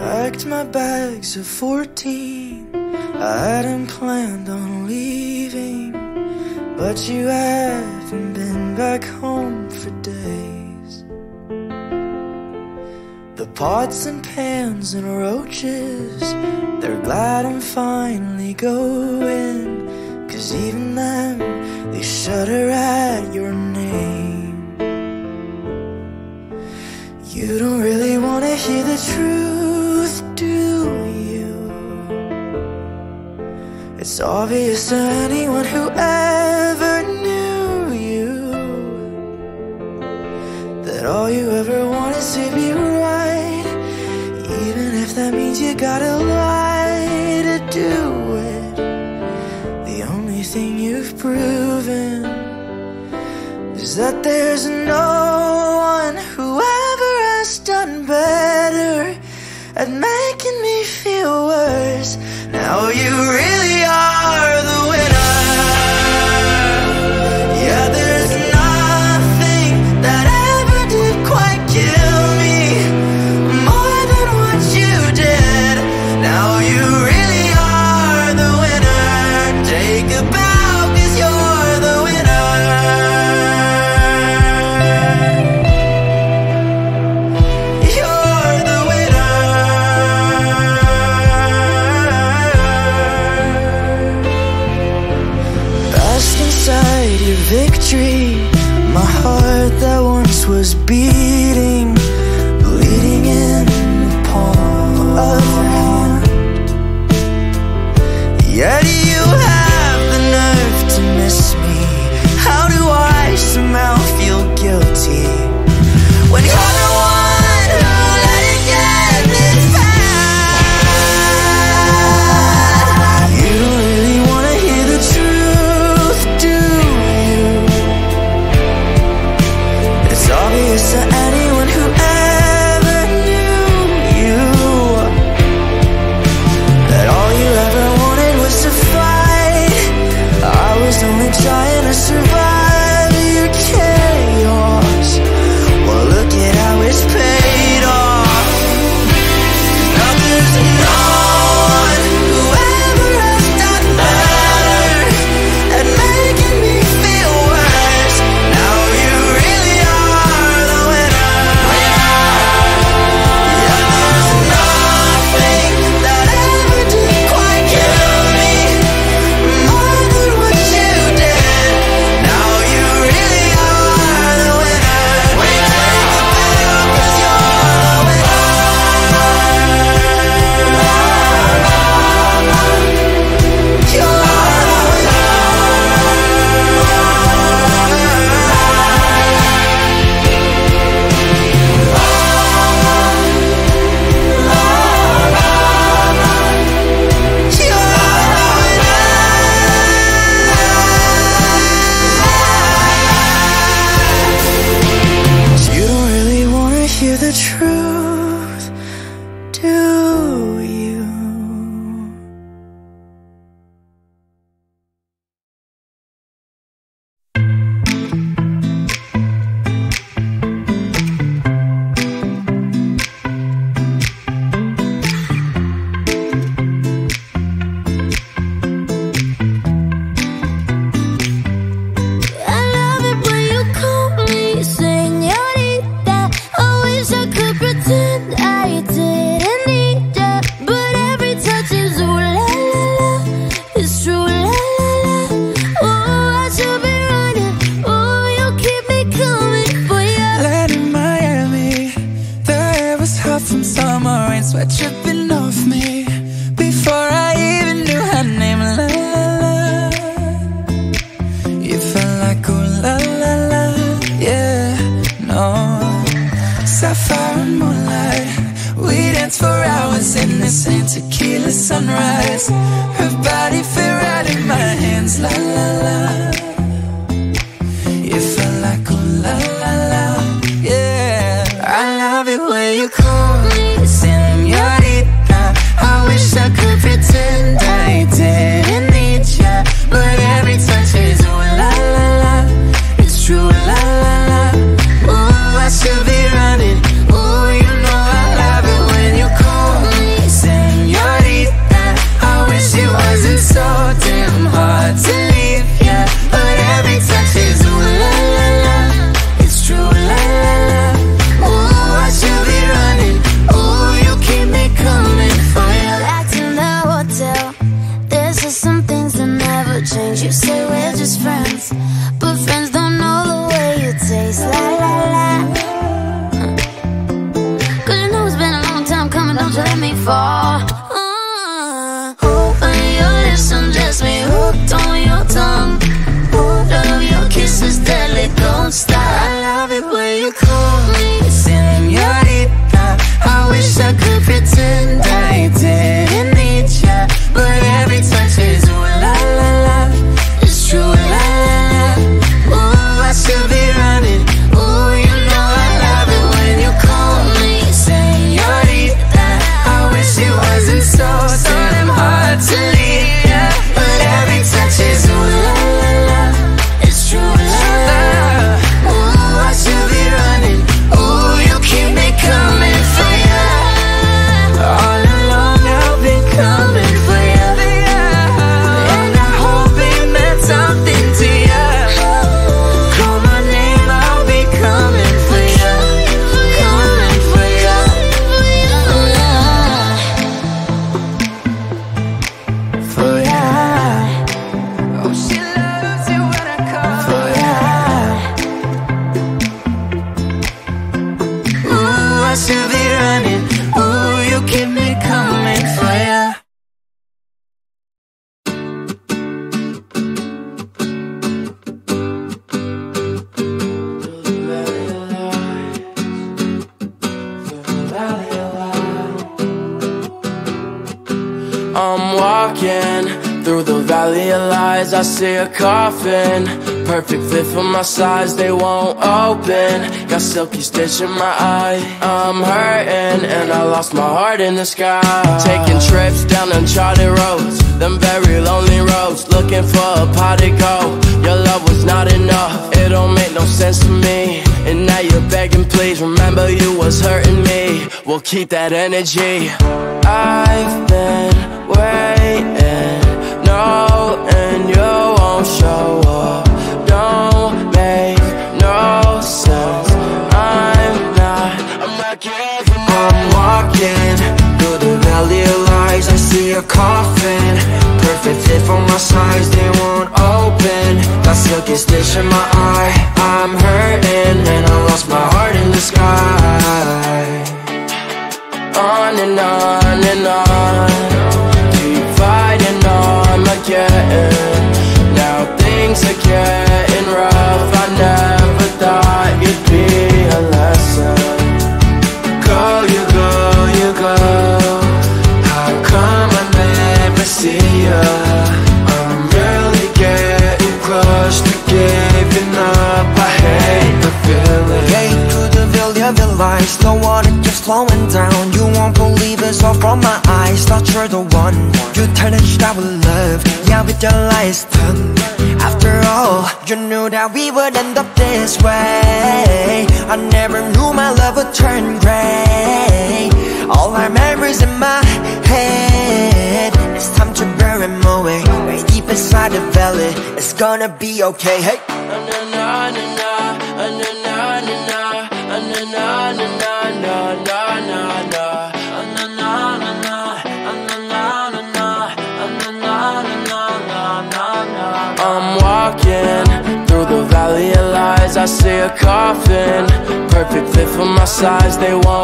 Packed my bags at 14 I hadn't planned on leaving But you haven't been back home for days. The pots and pans and roaches They're glad I'm finally going Cause even them, they shudder at your name. You don't really wanna hear the truth. It's obvious to anyone who ever knew you That all you ever want is to be right. Even if that means you gotta lie to do it The only thing you've proven Is that there's no one who ever has done better At making me feel worse. Now you really God. the truth the sunrise. Her body fit right in my hands. La la la. Don't let me fall. I'm through the valley of lies. I see a coffin, perfect fit for my size. They won't open. Got silky stitch in my eye. I'm hurting, and I lost my heart in the sky. Taking trips down uncharted roads, them very lonely roads. Looking for a pot to go. Your love was not enough. It don't make no sense to me. And now you're begging, please remember you was hurting me. We'll keep that energy. I've been won't show up. Don't make no sense. I'm not, I'm not giving up. I'm walking through the valley of lies. I see a coffin, perfect fit for my size. They won't open. Got silky stitch in my eye. I'm hurting, and I lost my heart in the sky. on and on and on. Up. I hate the feeling. Valley of your lies, the water keeps flowing down. You won't believe it's all from my eyes. Thought you're the one. You tarnished our love. Yeah, with your lies done. After all, you knew that we would end up this way. I never knew my love would turn gray. All our memories in my head. It's time to bury them away. Inside the valley, it's gonna be okay. Hey. I'm walking through the valley of lies. I see a coffin, perfect fit for my size. They won't